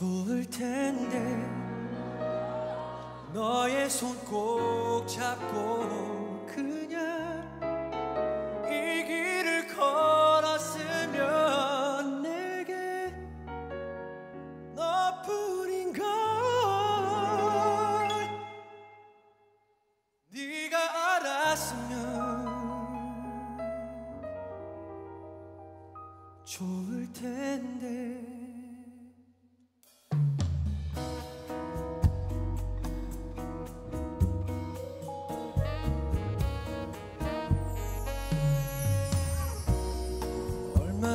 좋을 텐데 너의 손 꼭 잡고 그냥 이 길을 걸었으면 내게 너뿐인 걸 네가 알았으면 좋을 텐데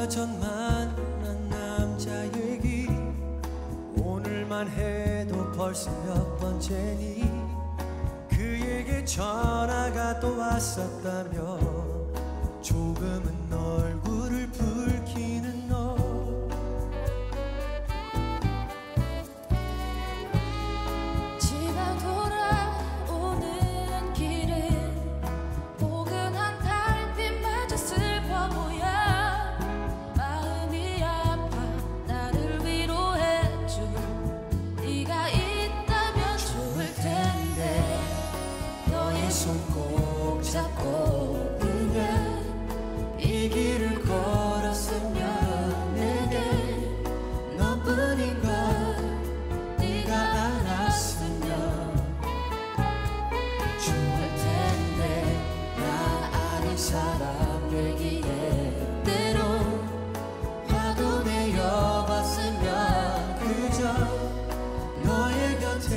전 만난 남자 얘기. 오늘만 해도 벌써 몇 번째니? 그에게 전화가 또 왔었다며. 조금은 얼 손꼭 잡고 그냥 이 길을 걸었으면 내게 너뿐인 걸 네가 알았으면. 좋을 텐데 나 아닌 사람 얘기에 때로 화도 내어봤으면 그저 너의 곁에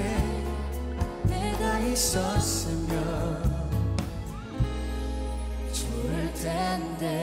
내가 있었으면 pretended